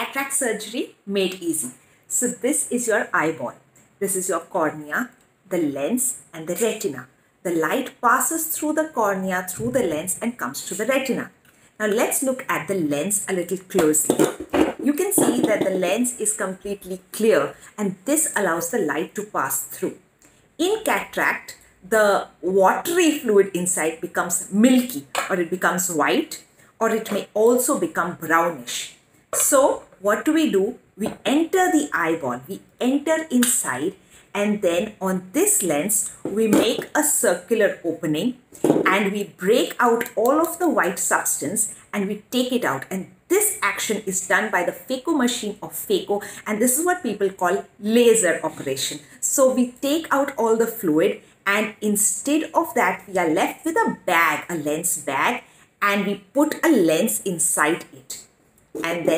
cataract surgery made easy. So this is your eyeball. This is your cornea, the lens and the retina. The light passes through the cornea, through the lens and comes to the retina. Now let's look at the lens a little closely. You can see that the lens is completely clear and this allows the light to pass through. In cataract, the watery fluid inside becomes milky or it becomes white or it may also become brownish. So what do we do? We enter the eyeball, we enter inside and then on this lens we make a circular opening and we break out all of the white substance and we take it out and this action is done by the phaco machine of phaco and this is what people call laser operation. So we take out all the fluid and instead of that we are left with a bag, a lens bag and we put a lens inside it and then